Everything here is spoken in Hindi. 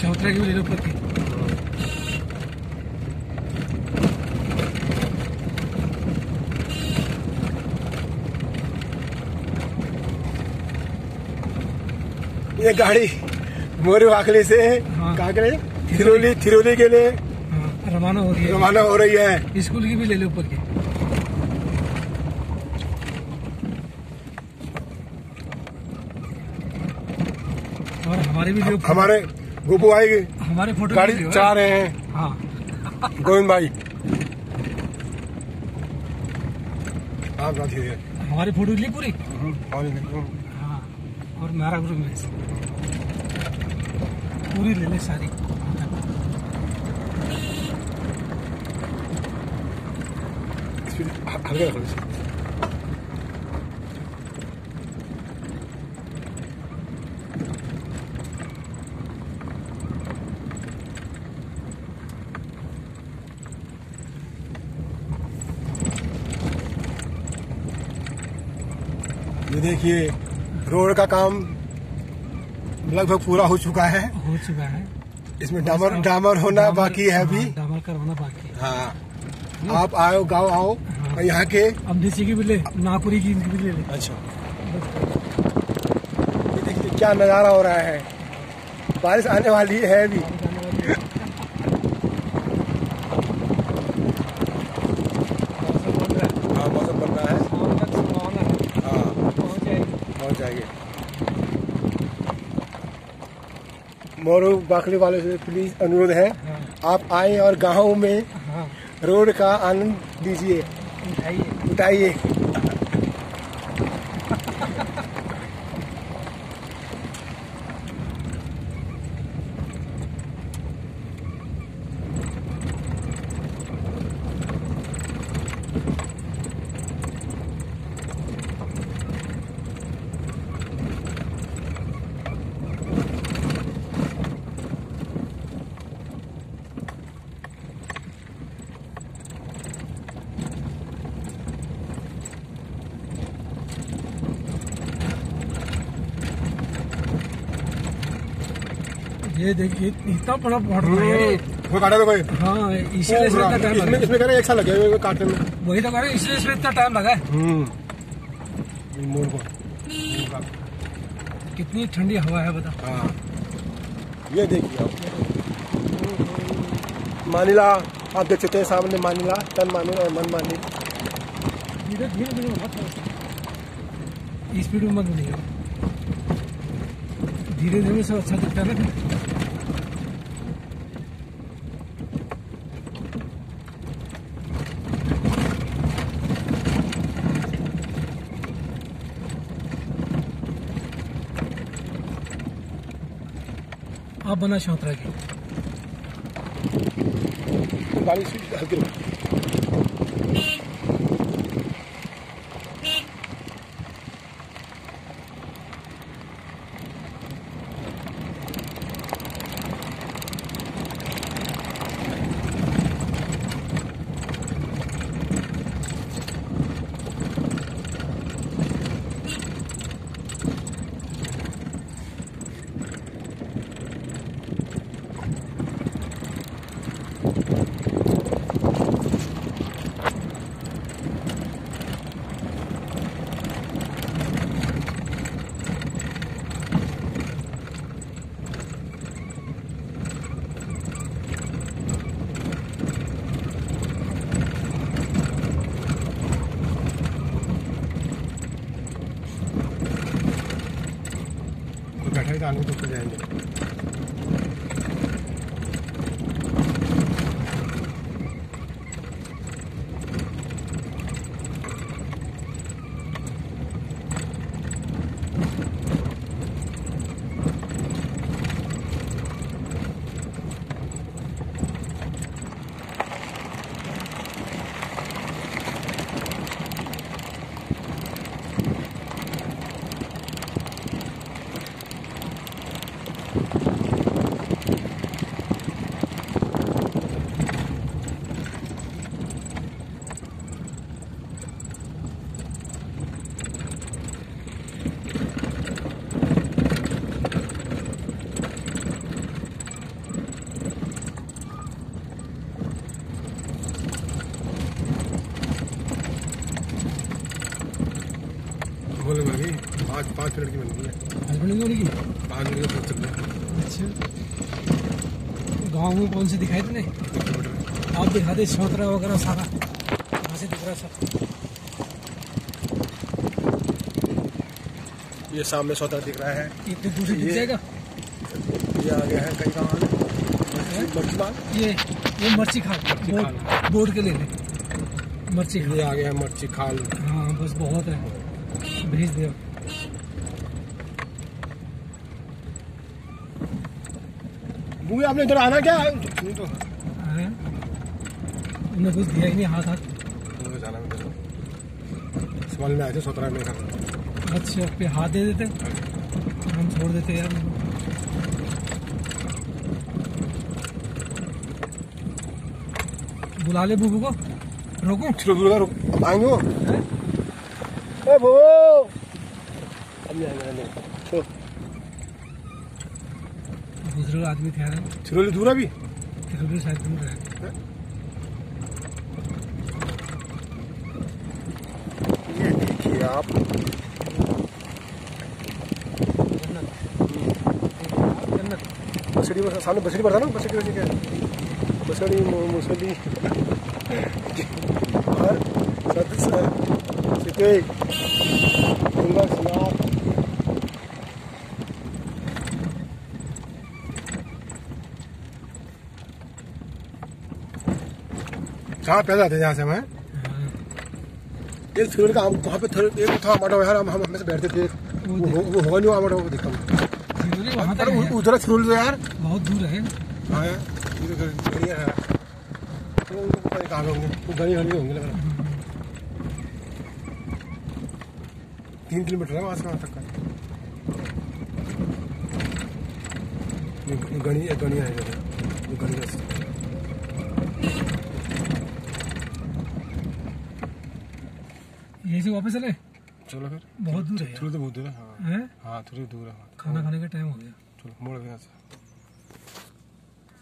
चौथरा की भी ले लो ऊपर ये गाड़ी मोरी वाकली से हाँ। कहाँ के थिरोली। थिरोली के लिए। हाँ, रवाना हो रही है। रवाना हो रही है। स्कूल की भी ले लो ऊपर की। और हमारे भी लो हमारे गोपू आएगी हमारे फ़ोटो गाड़ी चला रहे हैं। हाँ। गोविंद भाई। आप बात कीजिए हमारी फ़ोटो ली पूरी? और हाँ और मेरा ग्रुप में पूरी ले ले सारी। हल्का रखो ये देखिए रोड का काम लगभग पूरा हो चुका है। हो चुका है। इसमें डामर डामर होना डामर- बाकी है अभी। हाँ, डामर करवाना बाकी है। हाँ। आप आओ गाँव आओ और यहाँ के अब नीचे की भी ले नागपुरी की भी ले ले। अच्छा। ये देखिए क्या नज़ारा हो रहा है। बारिश आने वाली है अभी हाँ मौसम बन रहा है हाँ पहुँच ये मोरू बाखली वाले से प्लीज़ अनुरोध है। आप आए और गाँव में रोड का आनंद दीजिए। उठाइए। ये देखिए इतना बड़ा पड़ रहा है। वो काटा कोई हाँ इसीलिए इतना टाइम लगा इसमें कह रहे एक साल लगे हुए काटने में। वही तो कह रहे इसलिए इसमें इतना टाइम लगा है। हम्म। मोड़ को। कितनी ठंडी हवा है बता। हाँ। ये देखिए आप। मानिला आप देख सकते हैं सामने मानिला तन मानिला और मन मानिला। धीरे धीरे स्पीड में मत नहीं धीरे धीरे सब अच्छा दिखता है आप बना शांत की गाड़ी हल्की रखो। तो बैठा ही पाँच पाँच मिनट की बनती है। हस्बैंड की की पाँच मिनट का पहुँच सकते अच्छा। गाँव में कौन से दिखाए तूने आप दिखा दे सोतरा वगैरह सारा। वहाँ से दिख रहा सब? ये सामने सौदा दिख रहा है। इतनी दूर से दिख जाएगा? ये आ गया है कहीं कहाँ ये? ये मर्ची खा बोर्ड बोर्ड के ले ले मर्ची खा ये आ गया मच्छी खाल। हाँ बस बहुत है। भेज दे बुआ आपने इधर आना क्या? तो। अरे उन्हें कुछ दिया ही नहीं हाथ हाथ। मुझे जाना है इधर। में आए थे सत्रह में अच्छा पे हाथ दे देते? हम छोड़ देते यार। बुला ले बुबू को। रोको। रुक। आएँगे वो। ए वो अब नहीं आएँगे नहीं चलो दूसरे आदमी थे चिरोली दूर अभी? शायद दूर है ये देखिए आप। बसड़ी बस सामने बसड़ी पड़ता ना बसड़ी क्या बसड़ी मु- मुसली। और सद कहाँ पैदा थे यहाँ से मैं? हाँ, एक फिर का हम वहाँ पे थोड़े एक था आमाटा यार हम हम हमें से बैठते थे। वो वो होगा नहीं आमाटा को देखा वहाँ। उ- उधर फिर तो यार। बहुत दूर है। हाँ यार ये तो कहाँ होंगे होंगे लग रहा तीन किलोमीटर है वहाँ से वहाँ तक का। गणी ये गणी है इधर यही से वापस चले? चलो फिर। बहुत दूर है थोड़ी तो बहुत दूर है हाँ। हाँ? थोड़ी दूर है हाँ। खाना खाने का टाइम हो गया। चलो मोड़ गया से